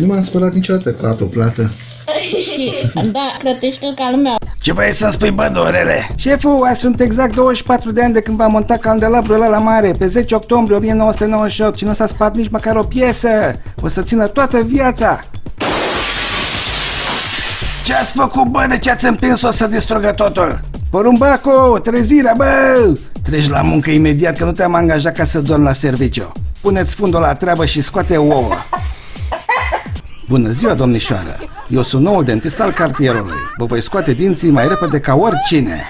Nu m-am spălat niciodată cu plată. Și, da, crătește ca lumea. Ce vrei să-mi spui, bă, dorele? Șeful, azi sunt exact 24 de ani de când v-am montat candelabrul ăla la mare, pe 10 octombrie 1998 și nu s-a spart nici măcar o piesă. O să țină toată viața. Ce ați făcut, bă, de ce ați împins-o să distrugă totul? Porumbaco, trezirea, bă! Treci la muncă imediat că nu te-am angajat ca să dormi la serviciu. Puneți fundul la treabă și scoate ouă. Bună ziua, domnișoară! Eu sunt noul dentist al cartierului. Vă voi scoate dinții mai repede ca oricine.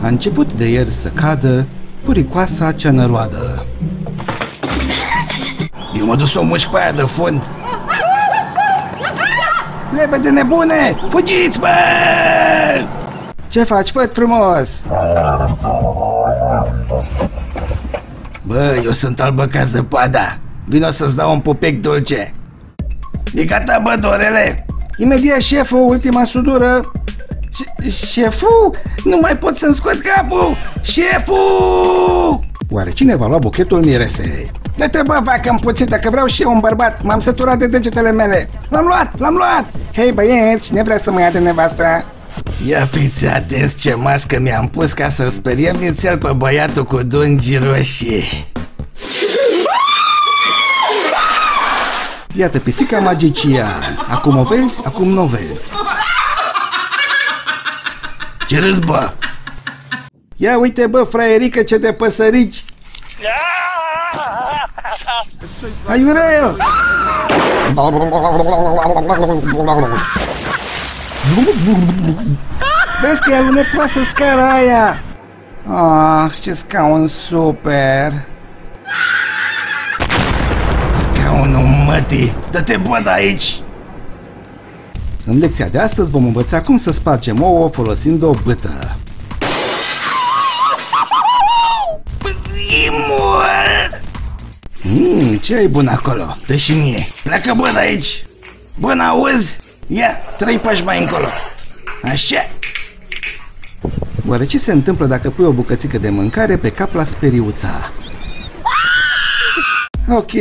A început de ieri să cadă puricoasa cea năroadă. Eu mă dus o mușc pe aia de fund. Lepede nebune! Fugiți, bă! Ce faci, făt frumos? Bă, eu sunt albă ca zăpada. Vino să-ți dau un pupec dulce. E gata, bă, dorele? Imediat, șeful, ultima sudură. Șeful, nu mai pot să-mi scot capul! Șeful! Oare cine va lua buchetul miresei? Dă-te bă, vacă împuțită, că vreau și eu un bărbat. M-am săturat de degetele mele. L-am luat, l-am luat! Hei băieți, cine vrea să mă ia de nevastă? Ia fiți atenți ce mască mi-am pus ca să-l speriem nițel pe băiatul cu dungi roșii. Iată pisica magicia. Acum o vezi, acum nu o vezi. Ce râzi, bă? Ia uite, bă, fraierică, ce de păsărici! Aiurel! Vezi că e alunecoasă scara aia! Ah, ce scaun super! Scaunul mătii! Dă-te bă de aici! În lecția de astăzi vom învăța cum să spargem ouă folosind o bâtă. Mmm, ce ai bun acolo? Dă și mie. Pleacă bă de aici. Bă, n-auzi? Ia, trei pași mai încolo. Așa. Oare ce se întâmplă dacă pui o bucățică de mâncare pe cap la speriuța? Ok,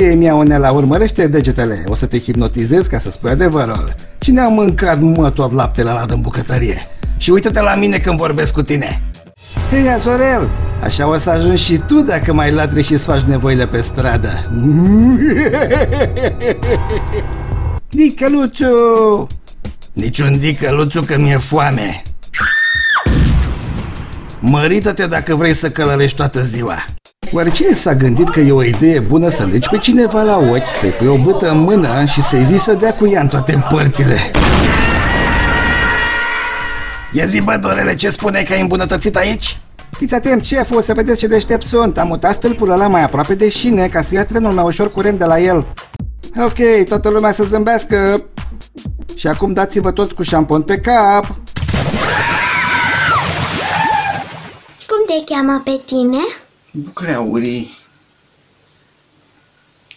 la urmărește degetele. O să te hipnotizez ca să spui adevărul. Cine a mâncat mă tot laptele la în bucătărie? Și uită-te la mine când vorbesc cu tine. Hei, Azorel, Așa o să ajungi și tu dacă mai latri și faci nevoile pe stradă. Dicăluțu! Niciun dicăluțu că mi-e foame. Mărită-te dacă vrei să călărești toată ziua. Oare cine s-a gândit că e o idee bună să legi pe cineva la ochi, să-i pui o bâtă în mână și să-i zici să dea cu ea în toate părțile? Ia zi, bă, Dorele, ce spune că ai îmbunătățit aici? Fiți atent, șeful, să vedeți ce deștept sunt. Am mutat stâlpul ăla mai aproape de șine ca să ia trenul mai ușor curent de la el. Ok, toată lumea să zâmbească. Și acum dați-vă toți cu șampon pe cap. Cum te cheamă pe tine? Bucleaurii.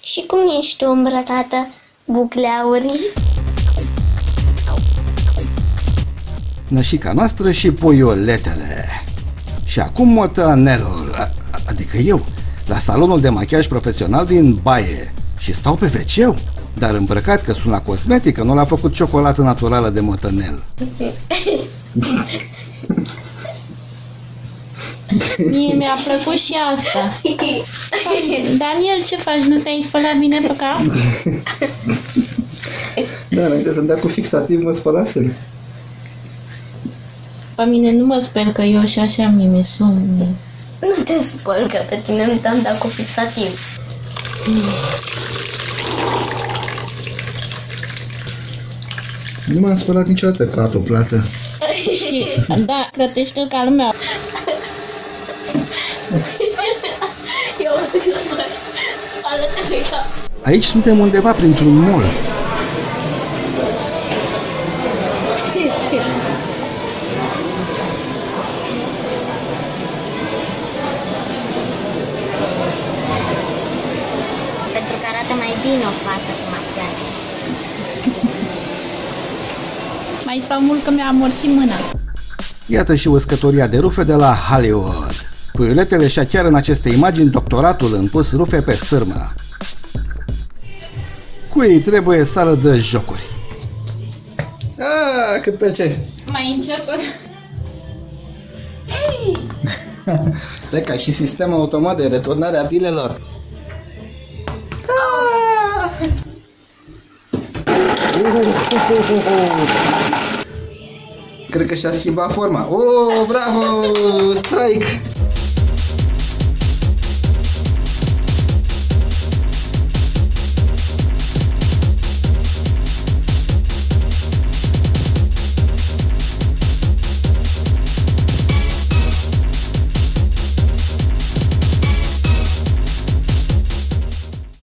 Și cum ești tu îmbrăcată, bucleaurii? Nășica noastră și puioletele. Și acum motănelul, adică eu, la salonul de machiaj profesional din baie și stau pe wc dar îmbrăcat că sunt la cosmetică, nu l-a făcut ciocolată naturală de motănel. Mie mi-a plăcut și asta. Daniel, ce faci? Nu te-ai spălat bine pe cap? Da, înainte să-mi dea cu fixativ, mă spălasem. Pe mine nu mă sper că eu și așa mi mi somn. Nu te spăl că pe tine nu te-am dat cu fixativ. Nu m-am spălat niciodată cu apă plată. Și, da, crătește ca lumea. Eu spală-te pe cap. Aici suntem undeva printr-un mall. bine o fată cu machiaj. Mai stau mult că mi-a amorțit mâna. Iată și uscătoria de rufe de la Hollywood. Puiuletele și chiar în aceste imagini doctoratul în pus rufe pe sârmă. Cui trebuie sală de jocuri? Ah, cât pe ce? Mai începe. De ca și sistemul automat de returnare a pilelor. Ah! Cred că și-a schimbat forma. Oh, bravo! Strike!